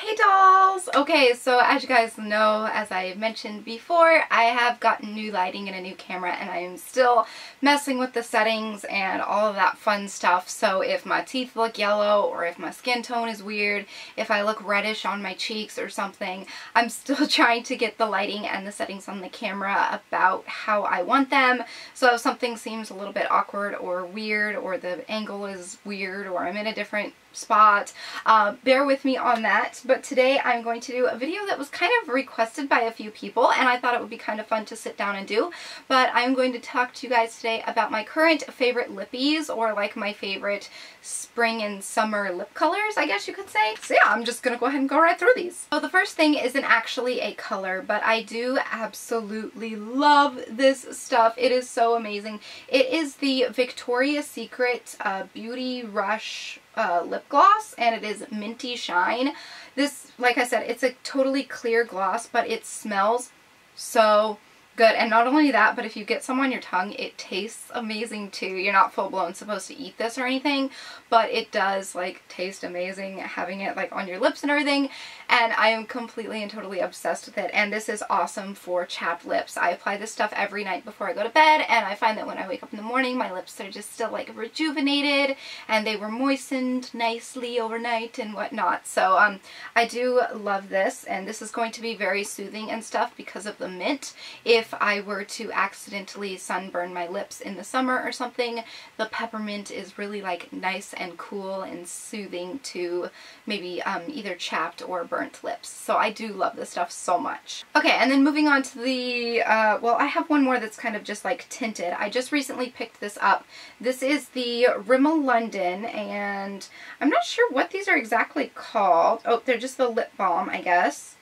Hey dolls! Okay, so as you guys know, as I mentioned before, I have gotten new lighting and a new camera and I am still messing with the settings and all of that fun stuff. So if my teeth look yellow or if my skin tone is weird, if I look reddish on my cheeks or something, I'm still trying to get the lighting and the settings on the camera about how I want them. So if something seems a little bit awkward or weird or the angle is weird or I'm in a different spot. Uh, bear with me on that, but today I'm going to do a video that was kind of requested by a few people and I thought it would be kind of fun to sit down and do, but I'm going to talk to you guys today about my current favorite lippies or like my favorite spring and summer lip colors, I guess you could say. So yeah, I'm just going to go ahead and go right through these. So the first thing isn't actually a color, but I do absolutely love this stuff. It is so amazing. It is the Victoria's Secret uh, Beauty Rush uh, lip gloss and it is Minty Shine. This, like I said, it's a totally clear gloss, but it smells so good. And not only that, but if you get some on your tongue, it tastes amazing too. You're not full blown supposed to eat this or anything, but it does like taste amazing having it like on your lips and everything. And I am completely and totally obsessed with it. And this is awesome for chapped lips. I apply this stuff every night before I go to bed. And I find that when I wake up in the morning, my lips are just still like rejuvenated and they were moistened nicely overnight and whatnot. So um, I do love this. And this is going to be very soothing and stuff because of the mint. If if I were to accidentally sunburn my lips in the summer or something, the peppermint is really like nice and cool and soothing to maybe um, either chapped or burnt lips. So I do love this stuff so much. Okay, and then moving on to the, uh, well I have one more that's kind of just like tinted. I just recently picked this up. This is the Rimmel London and I'm not sure what these are exactly called. Oh, they're just the lip balm, I guess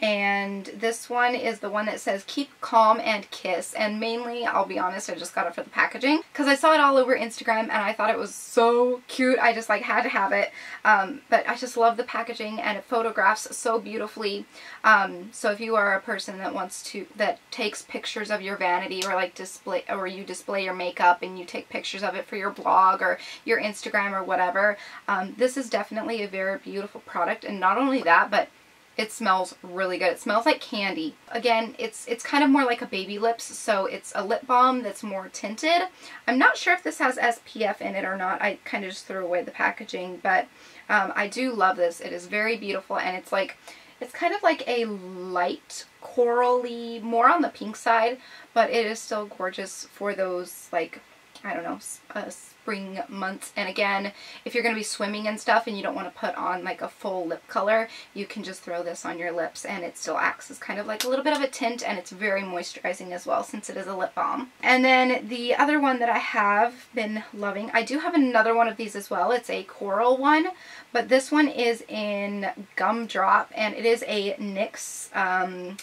and this one is the one that says keep calm and kiss. And mainly I'll be honest I just got it for the packaging. Because I saw it all over Instagram and I thought it was so cute. I just like had to have it. Um, but I just love the packaging and it photographs so beautifully. Um, so if you are a person that wants to that takes pictures of your vanity or like display or you display your makeup and you take pictures of it for your blog or your Instagram or whatever um, this is definitely a very beautiful product. And not only that but it smells really good. It smells like candy. Again, it's it's kind of more like a baby lips, so it's a lip balm that's more tinted. I'm not sure if this has SPF in it or not. I kind of just threw away the packaging, but um, I do love this. It is very beautiful, and it's like, it's kind of like a light corally, more on the pink side, but it is still gorgeous for those, like, I don't know, uh, spring months. And again, if you're going to be swimming and stuff and you don't want to put on like a full lip color, you can just throw this on your lips and it still acts as kind of like a little bit of a tint and it's very moisturizing as well since it is a lip balm. And then the other one that I have been loving, I do have another one of these as well. It's a coral one, but this one is in Gumdrop and it is a NYX um,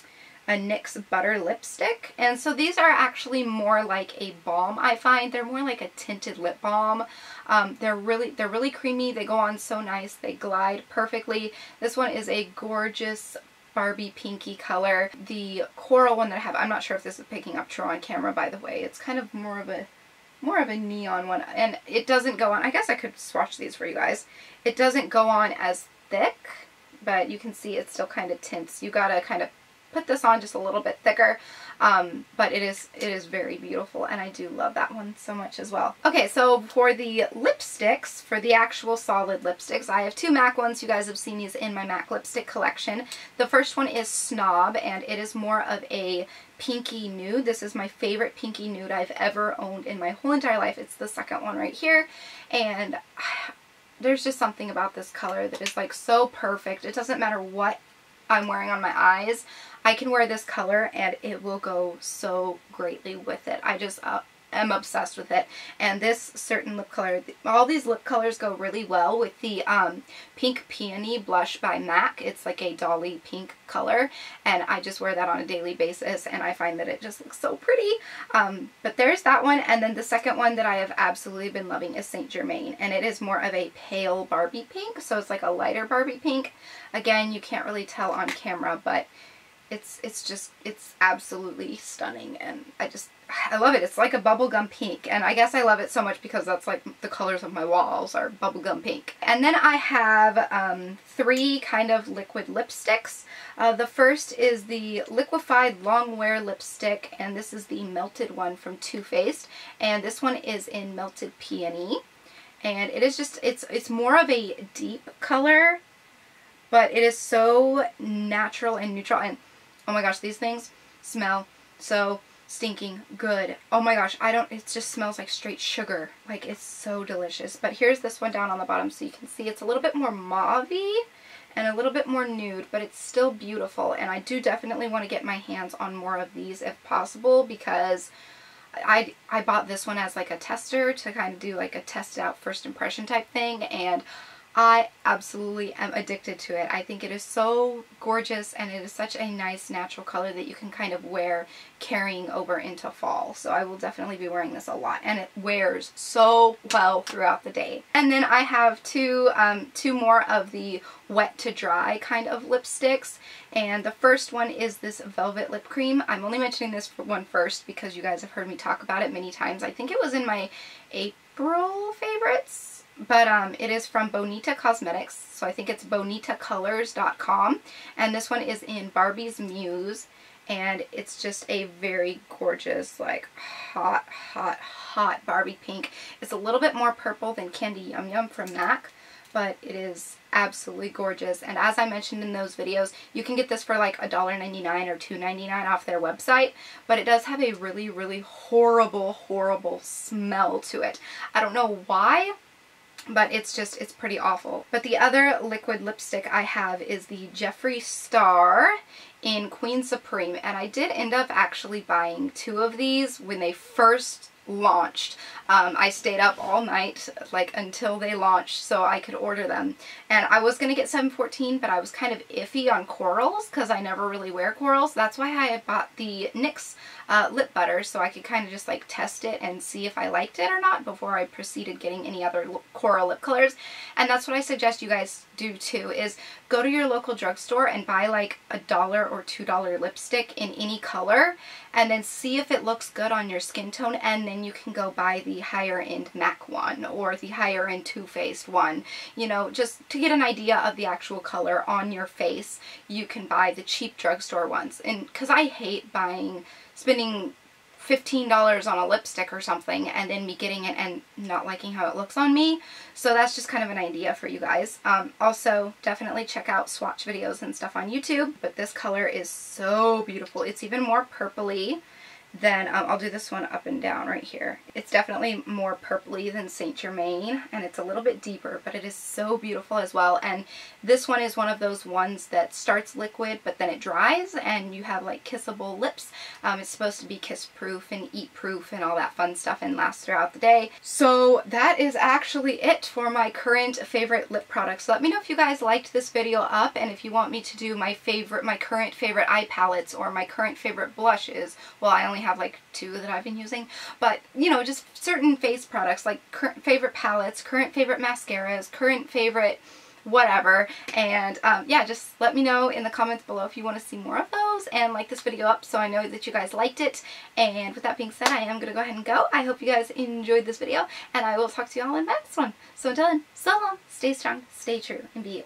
a NYX Butter Lipstick. And so these are actually more like a balm, I find. They're more like a tinted lip balm. Um, they're really they're really creamy. They go on so nice. They glide perfectly. This one is a gorgeous Barbie pinky color. The coral one that I have, I'm not sure if this is picking up true on camera by the way. It's kind of more of a more of a neon one and it doesn't go on, I guess I could swatch these for you guys. It doesn't go on as thick, but you can see it still kind of tints. You gotta kind of put this on just a little bit thicker. Um, but it is it is very beautiful and I do love that one so much as well. Okay, so for the lipsticks, for the actual solid lipsticks, I have two MAC ones. You guys have seen these in my MAC lipstick collection. The first one is Snob and it is more of a pinky nude. This is my favorite pinky nude I've ever owned in my whole entire life. It's the second one right here and there's just something about this color that is like so perfect. It doesn't matter what I'm wearing on my eyes. I can wear this color and it will go so greatly with it. I just uh, am obsessed with it. And this certain lip color, all these lip colors go really well with the um, Pink Peony blush by MAC. It's like a dolly pink color and I just wear that on a daily basis and I find that it just looks so pretty. Um, but there's that one and then the second one that I have absolutely been loving is Saint Germain and it is more of a pale Barbie pink so it's like a lighter Barbie pink. Again you can't really tell on camera but it's it's just it's absolutely stunning and I just I love it. It's like a bubblegum pink and I guess I love it so much because that's like the colors of my walls are bubblegum pink. And then I have um, three kind of liquid lipsticks. Uh, the first is the liquefied long wear lipstick and this is the melted one from Too Faced and this one is in melted peony and it is just it's it's more of a deep color but it is so natural and neutral and oh my gosh these things smell so stinking good. Oh my gosh, I don't, it just smells like straight sugar. Like it's so delicious. But here's this one down on the bottom so you can see it's a little bit more mauve and a little bit more nude, but it's still beautiful. And I do definitely want to get my hands on more of these if possible because I, I bought this one as like a tester to kind of do like a test out first impression type thing and I absolutely am addicted to it. I think it is so gorgeous and it is such a nice natural color that you can kind of wear carrying over into fall. So I will definitely be wearing this a lot and it wears so well throughout the day. And then I have two, um, two more of the wet to dry kind of lipsticks and the first one is this Velvet Lip Cream. I'm only mentioning this one first because you guys have heard me talk about it many times. I think it was in my April favorites but um, it is from Bonita Cosmetics, so I think it's bonitacolors.com, and this one is in Barbie's Muse, and it's just a very gorgeous, like, hot, hot, hot Barbie pink. It's a little bit more purple than Candy Yum Yum from MAC, but it is absolutely gorgeous. And as I mentioned in those videos, you can get this for like $1.99 or $2.99 off their website, but it does have a really, really horrible, horrible smell to it. I don't know why, but it's just, it's pretty awful. But the other liquid lipstick I have is the Jeffree Star in Queen Supreme, and I did end up actually buying two of these when they first launched. Um, I stayed up all night like until they launched so I could order them. And I was going to get 714 but I was kind of iffy on corals because I never really wear corals. That's why I bought the NYX uh, lip butter so I could kind of just like test it and see if I liked it or not before I proceeded getting any other coral lip colors. And that's what I suggest you guys do too is go to your local drugstore and buy like a dollar or two dollar lipstick in any color and then see if it looks good on your skin tone and then you can go buy the higher end MAC one or the higher end Too Faced one. You know, just to get an idea of the actual color on your face, you can buy the cheap drugstore ones. And because I hate buying, spending $15 on a lipstick or something and then me getting it and not liking how it looks on me. So that's just kind of an idea for you guys. Um, also, definitely check out swatch videos and stuff on YouTube. But this color is so beautiful. It's even more purpley then um, I'll do this one up and down right here. It's definitely more purpley than Saint Germain and it's a little bit deeper but it is so beautiful as well and this one is one of those ones that starts liquid but then it dries and you have like kissable lips. Um, it's supposed to be kiss proof and eat proof and all that fun stuff and lasts throughout the day. So that is actually it for my current favorite lip products. Let me know if you guys liked this video up and if you want me to do my favorite, my current favorite eye palettes or my current favorite blushes. Well I only have like two that I've been using. But, you know, just certain face products like current favorite palettes, current favorite mascaras, current favorite whatever. And um, yeah, just let me know in the comments below if you want to see more of those and like this video up so I know that you guys liked it. And with that being said, I am going to go ahead and go. I hope you guys enjoyed this video and I will talk to you all in the next one. So until then, so long, stay strong, stay true, and be you.